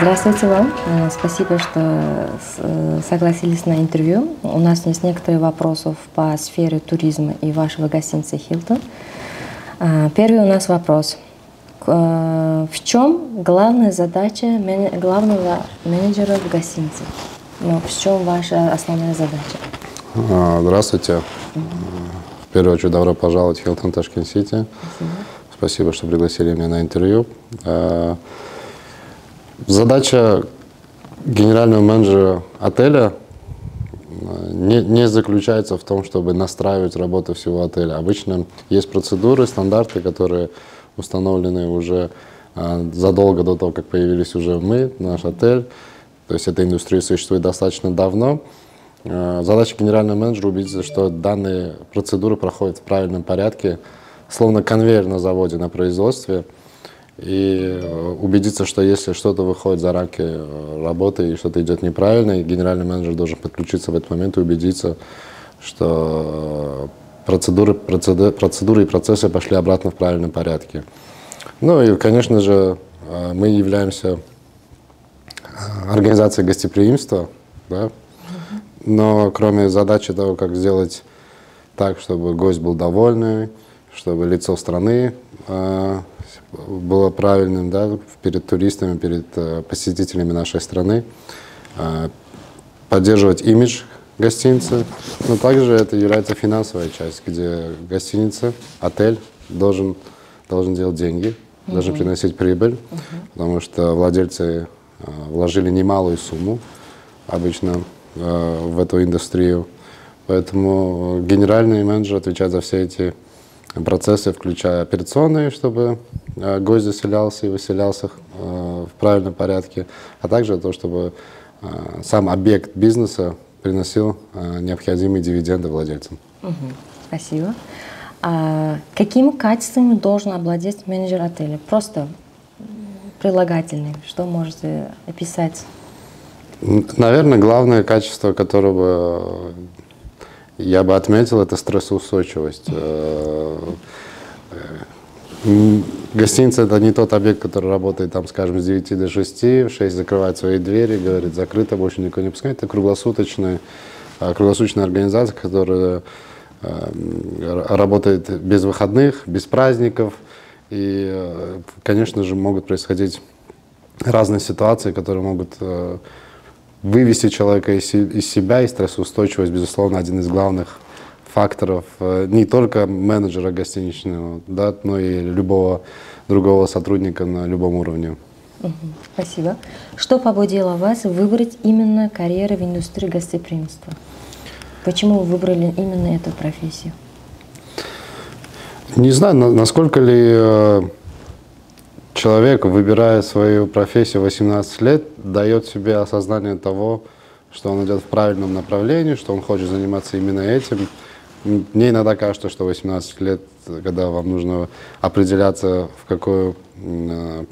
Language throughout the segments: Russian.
Здравствуйте вам. Э, спасибо, что э, согласились на интервью. У нас есть некоторые вопросы по сфере туризма и вашего гостиницы «Хилтон». Э, первый у нас вопрос. В чем главная задача главного менеджера в гостинице? Ну, в чем ваша основная задача? Здравствуйте. В первую очередь, добро пожаловать в Хилтон Ташкент Сити. Спасибо. Спасибо, что пригласили меня на интервью. Задача генерального менеджера отеля э, не, не заключается в том, чтобы настраивать работу всего отеля. Обычно есть процедуры, стандарты, которые установлены уже э, задолго до того, как появились уже мы, наш отель. То есть эта индустрия существует достаточно давно. Э, задача генерального менеджера убедиться, что данные процедуры проходят в правильном порядке, словно конвейер на заводе, на производстве – и э, убедиться, что если что-то выходит за рамки э, работы и что-то идет неправильно, генеральный менеджер должен подключиться в этот момент и убедиться, что э, процедуры, процедуры, процедуры и процессы пошли обратно в правильном порядке. Ну и, конечно же, мы являемся организацией гостеприимства, да? но кроме задачи того, как сделать так, чтобы гость был довольный, чтобы лицо страны было правильным да, перед туристами, перед э, посетителями нашей страны, э, поддерживать имидж гостиницы, но также это является финансовая часть, где гостиница, отель должен, должен делать деньги, uh-huh. должен приносить прибыль, uh-huh. потому что владельцы э, вложили немалую сумму обычно в эту индустрию. Поэтому генеральный менеджер отвечает за все эти процессы, включая операционные, чтобы э, гость заселялся и выселялся э, в правильном порядке, а также то, чтобы э, сам объект бизнеса приносил необходимые дивиденды владельцам. Угу. Спасибо. А какими качествами должен обладать менеджер отеля? Просто прилагательные. Что можете описать? Наверное, главное качество, которого я бы отметил, это стрессоустойчивость. Э, э, гостиница – это не тот объект, который работает, там, скажем, с 9 до 6, в 6 закрывает свои двери, говорит, закрыто, больше никого не пускает. Это круглосуточная, э, круглосуточная организация, которая работает без выходных, без праздников. И, конечно же, могут происходить разные ситуации, которые могут вывести человека из, из себя, и стрессоустойчивость, безусловно, один из главных факторов э, не только менеджера гостиничного, да, но и любого другого сотрудника на любом уровне. Спасибо. Что побудило вас выбрать именно карьеру в индустрии гостеприимства? Почему вы выбрали именно эту профессию? Не знаю, насколько ли э, человек, выбирая свою профессию 18 лет, дает себе осознание того, что он идет в правильном направлении, что он хочет заниматься именно этим. Мне иногда кажется, что 18 лет, когда вам нужно определяться, в какую э,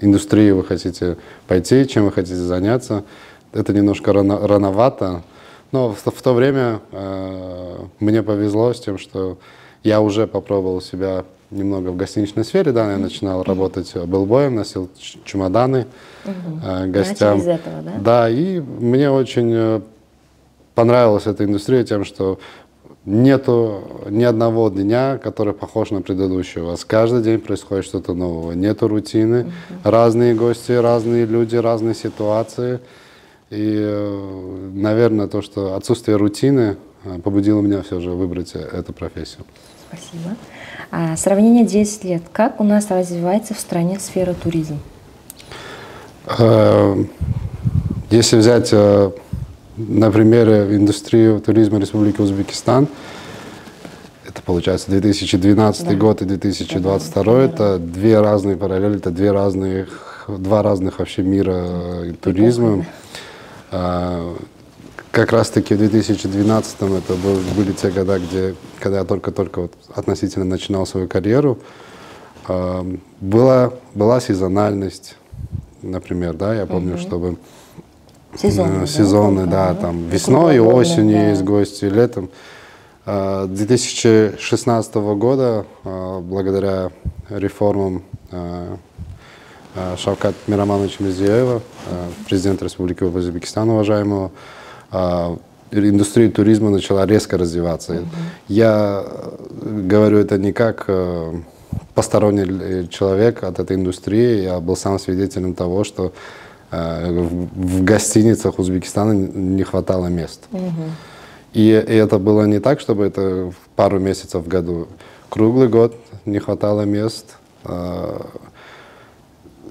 индустрию вы хотите пойти, чем вы хотите заняться, это немножко рано, рановато. Но в, в то время э, мне повезло с тем, что я уже попробовал себя немного в гостиничной сфере, да, я начинал работать э, белбоем, носил чемоданы угу. гостям. из этого, да? Да, и мне очень э, понравилась эта индустрия тем, что нету ни одного дня, который похож на предыдущего. У вас каждый день происходит что-то нового. Нету рутины, угу. разные гости, разные люди, разные ситуации. И, наверное, то, что отсутствие рутины побудило меня все же выбрать эту профессию. Спасибо. А, сравнение 10 лет. Как у нас развивается в стране сфера туризма? Э, если взять, э, например, индустрию туризма Республики Узбекистан, это получается 2012 да. год и 2022, да, это две разные параллели, это две разных, два разных вообще мира туризма. Как раз-таки в 2012 это был, были те года, где, когда я только-только вот относительно начинал свою карьеру, э, была, была сезональность, например, да, я помню, угу. чтобы сезоны, э, сезоны да, да, там весной и осенью да. есть гости, летом. Э, 2016 года, э, благодаря реформам э, Шавкат Мирамановича Мизиева, президента Республики Узбекистан, уважаемого, индустрия туризма начала резко развиваться. Mm-hmm. Я говорю это не как посторонний человек от этой индустрии, я был сам свидетелем того, что в гостиницах Узбекистана не хватало мест. Mm-hmm. И, и это было не так, чтобы это пару месяцев в году. Круглый год не хватало мест. Э,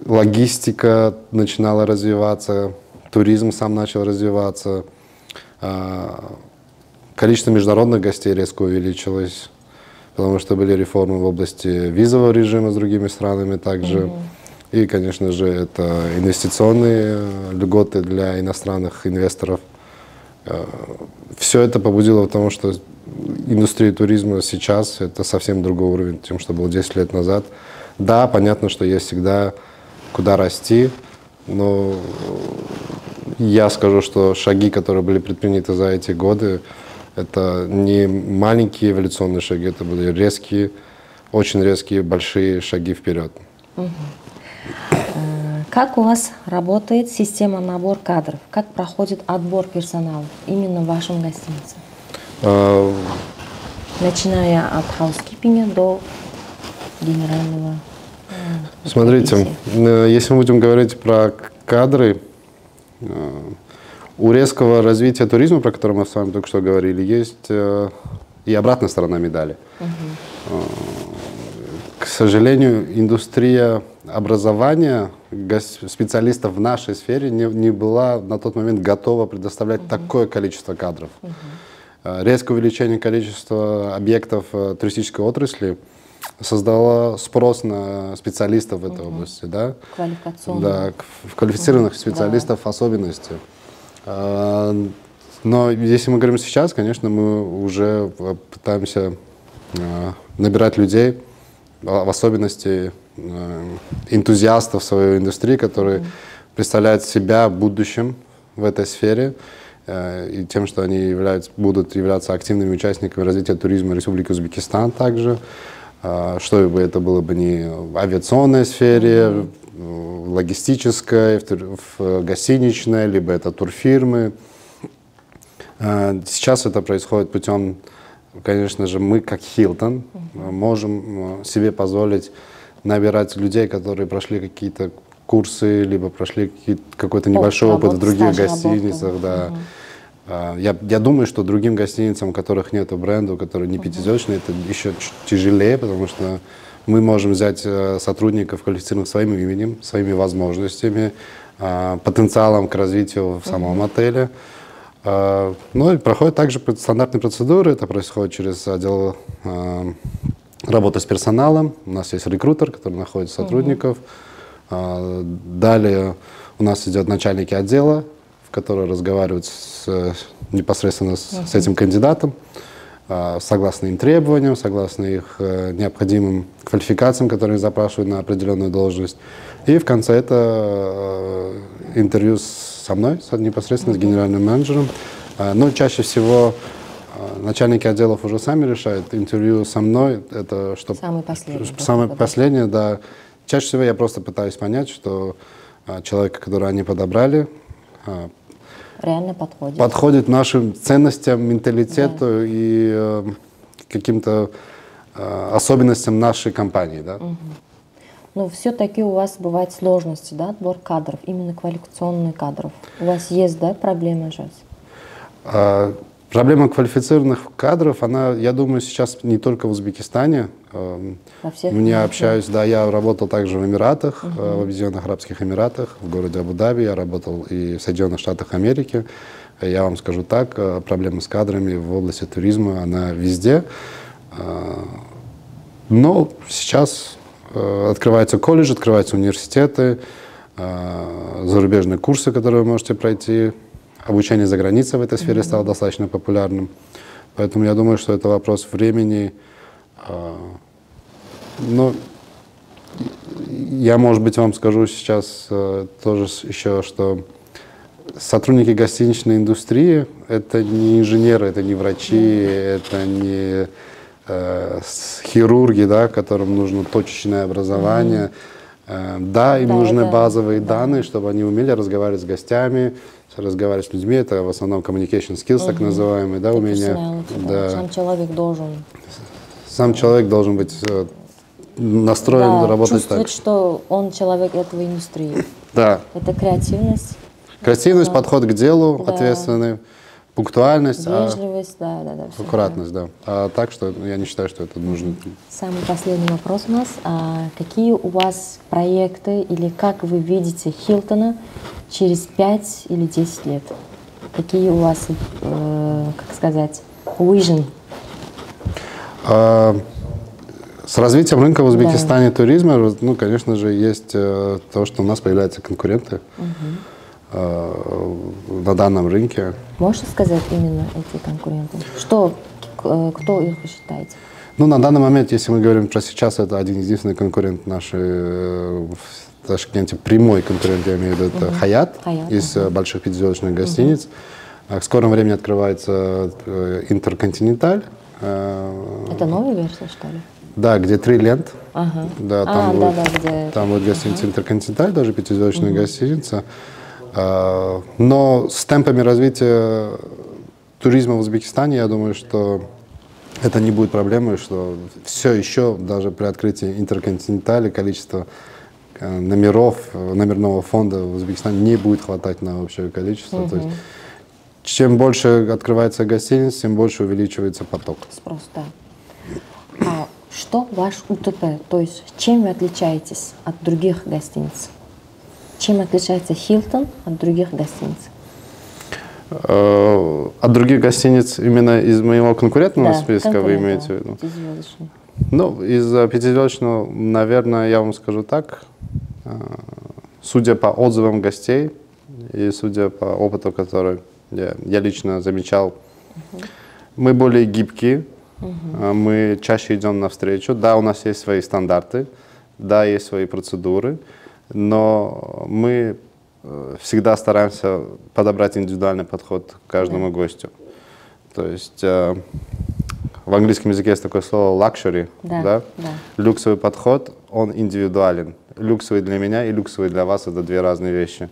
логистика начинала развиваться, туризм сам начал развиваться. Э, количество международных гостей резко увеличилось, потому что были реформы в области визового режима с другими странами также. И, конечно же, это инвестиционные льготы для иностранных инвесторов – Э, Все это побудило к тому, что индустрия туризма сейчас это совсем другой уровень, тем, что был 10 лет назад. Да, понятно, что есть всегда куда расти, но я скажу, что шаги, которые были предприняты за эти годы, это не маленькие эволюционные шаги, это были резкие, очень резкие, большие шаги вперед. Угу. Как у вас работает система набор кадров? Как проходит отбор персонала именно в вашем гостинице? А... Начиная от хаускипинга до генерального. Э, Смотрите, э, если мы будем говорить про кадры, э, у резкого развития туризма, про который мы с вами только что говорили, есть и обратная сторона медали. Угу. К сожалению, индустрия образования специалистов в нашей сфере не, не была на тот момент готова предоставлять uh-huh. такое количество кадров. Uh-huh. Резкое увеличение количества объектов э, туристической отрасли создало спрос на специалистов в этой uh-huh. области, да? Да, квалифицированных специалистов да. особенности. А, но если мы говорим сейчас, конечно, мы уже пытаемся набирать людей, в особенности энтузиастов своей индустрии, которые mm. представляют себя будущим в этой сфере и тем, что они являются, будут являться активными участниками развития туризма Республики Узбекистан также. Э, что бы это было бы не в авиационной сфере, в логистической, в гостиничной, либо это турфирмы. Сейчас это происходит путем, конечно же, мы как Хилтон можем себе позволить набирать людей, которые прошли какие-то курсы, либо прошли какой-то небольшой опыт, опыт в других гостиницах. Да. Угу. Я, я думаю, что другим гостиницам, у которых нет бренда, у которых не пятизвездочные, это еще тяжелее, потому что мы можем взять э, сотрудников, квалифицированных своим именем, своими возможностями, а, потенциалом к развитию в самом отеле. А, ну и проходят также стандартные процедуры. Это происходит через отдел а, Работа с персоналом. У нас есть рекрутер, который находит сотрудников. Далее у нас идет начальники отдела, которые разговаривают с, непосредственно с, с этим кандидатом, а, согласно им требованиям, согласно их э, необходимым квалификациям, которые запрашивают на определенную должность. И в конце это э, интервью со мной, непосредственно с генеральным менеджером. А, но чаще всего начальники отделов уже сами решают. Интервью со мной это что? Самое последнее. Самое да, последнее, да. Чаще всего я просто пытаюсь понять, что а, человека, которого они подобрали, а, реально подходит. Подходит нашим ценностям, менталитету да. и э, каким-то э, особенностям нашей компании, да. Угу. Но все-таки у вас бывают сложности, да, отбор кадров, именно квалификационных кадров. У вас есть, да, проблемы сейчас? Проблема квалифицированных кадров, она, я думаю, сейчас не только в Узбекистане. Эм, Во всех Мне общаюсь, да, я работал также в Эмиратах, угу. в Объединенных Арабских Эмиратах, в городе Абу-Даби, я работал и в Соединенных Штатах Америки. Я вам скажу так, э, проблема с кадрами в области туризма, она везде. Но сейчас открываются колледжи, открываются университеты, зарубежные курсы, которые вы можете пройти обучение за границей в этой сфере mm-hmm. стало достаточно популярным. Поэтому я думаю, что это вопрос времени. А, но я, может быть, вам скажу сейчас э, тоже еще, что сотрудники гостиничной индустрии – это не инженеры, это не врачи, mm-hmm. это не э, хирурги, да, которым нужно точечное образование. Э, да, им Да, нужны это- базовые да. данные, чтобы они умели разговаривать с гостями, разговаривать с людьми. Это в основном communication skills, так называемые, да. Personality, да. Сам человек должен Сам человек должен быть э, настроен да, работать чувствовать, так. что он человек этого индустрии. Да. Это креативность, Красивость, Да. подход к делу, Да. ответственный, пунктуальность, а вежливость, да, да, да. всё аккуратность, да. А так что я не считаю, что это нужно. Самый последний вопрос у нас. А какие у вас проекты или как вы видите Хилтона через 5 или 10 лет? Какие у вас, э, как сказать, vision? А, С развитием рынка в Узбекистане туризма, ну, конечно же, есть э, то, что у нас появляются конкуренты э, на данном рынке. Можете сказать именно эти конкуренты? Что, э, кто их вы считаете? Ну, на данный момент, если мы говорим про сейчас, это один единственный конкурент нашей э, в Ташкенте, прямой конкурент, я имею в виду, это Хаят Хаят, из э, больших пятизвездочных гостиниц. А В скором времени открывается э, Интерконтиненталь. э, Это новая версия, что ли? Да, где три лент. Ага. Да, А, там, да, будет, да, где- там будет гостиница Интерконтиненталь, даже пятизвездочная гостиница. А, Но с темпами развития туризма в Узбекистане, я думаю, что это не будет проблемой, что все еще, даже при открытии Интерконтинентали, количество э, номеров, э, номерного фонда в Узбекистане не будет хватать на общее количество. То есть, чем больше открывается гостиниц, тем больше увеличивается поток. Спрос, да. А что ваш УТП? То есть чем вы отличаетесь от других гостиниц? Чем отличается Хилтон от других гостиниц? Э, От других гостиниц именно из моего конкурентного списка вы имеете в виду? Ну, из пятизвездочного, наверное, я вам скажу так. э, Судя по отзывам гостей и судя по опыту, который я, я лично замечал, мы более гибкие, э, мы чаще идем навстречу. Да, у нас есть свои стандарты, да, есть свои процедуры, но мы э, всегда стараемся подобрать индивидуальный подход к каждому гостю. То есть э, в английском языке есть такое слово luxury, Да, да? да. Люксовый подход, он индивидуален. Люксовый для меня и люксовый для вас – это две разные вещи.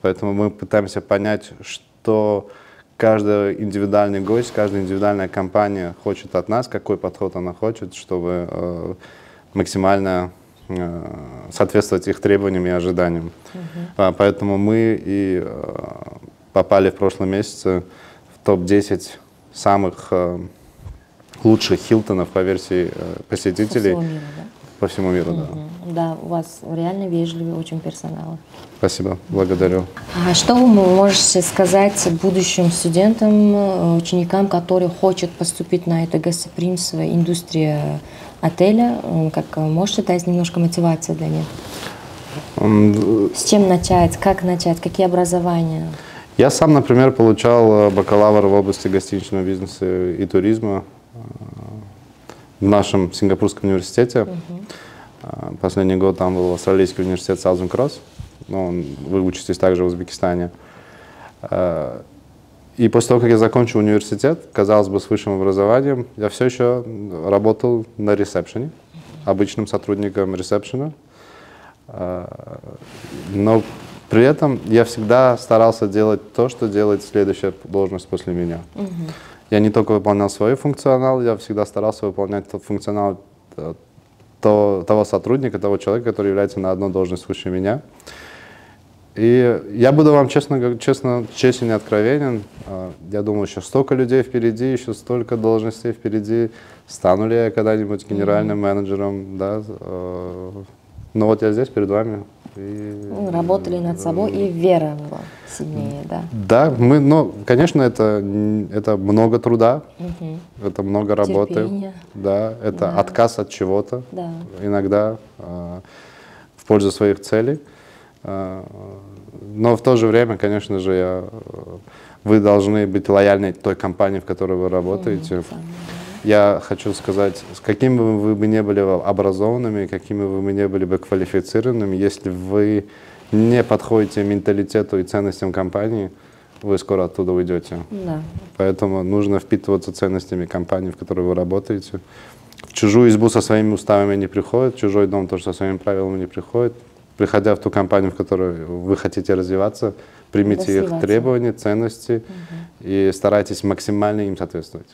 Поэтому мы пытаемся понять, что каждый индивидуальный гость, каждая индивидуальная компания хочет от нас, какой подход она хочет, чтобы э, максимально соответствовать их требованиям и ожиданиям. А, Поэтому мы и э, попали в прошлом месяце в топ-10 самых э, лучших Хилтонов по версии э, По посетителей всему миру, да? по всему миру. Да. Мгм. Да, у вас реально вежливый очень персонал. Спасибо, благодарю. А что вы можете сказать будущим студентам, э, ученикам, которые хотят поступить на это гостеприимство, индустрия отеля? М, Как э, можете дать немножко мотивации для них? С чем начать, как начать, какие образования? Я сам, например, получал э, бакалавр в области гостиничного бизнеса и туризма э, в нашем Сингапурском университете. Э, Последний год там был австралийский университет Southern Cross. Он- вы учитесь также в Узбекистане. И после того, как я закончил университет, казалось бы, с высшим образованием, я все еще работал на ресепшене, обычным сотрудником ресепшена. Э, Но при этом я всегда старался делать то, что делает следующая должность после меня. Я не только выполнял свой функционал, я всегда старался выполнять тот функционал э, то- того сотрудника, того человека, который является на одну должность выше меня. И я буду вам честно, честно честен и откровенен. Э, Я думаю, еще столько людей впереди, еще столько должностей впереди. Стану ли я когда-нибудь генеральным менеджером, да? э, Но вот я здесь перед вами. И, Ну, Работали над собой и вера была сильнее, да? Да, мы, ну, конечно, это, это много труда, это много работы. Терпения. Да, это Да. отказ от чего-то. Да. Иногда э, в пользу своих целей. Э, но в то же время, конечно же, я, э, вы должны быть лояльны той компании, в которой вы работаете. Я хочу сказать, с какими бы вы бы не были образованными, какими бы вы не были бы квалифицированными, если вы не подходите менталитету и ценностям компании, вы скоро оттуда уйдете. Да. Поэтому нужно впитываться ценностями компании, в которой вы работаете. в чужую избу со своими уставами не приходит, в чужой дом тоже со своими правилами не приходит. Приходя в ту компанию, в которой вы хотите развиваться, примите их требования, ценности и старайтесь максимально им соответствовать.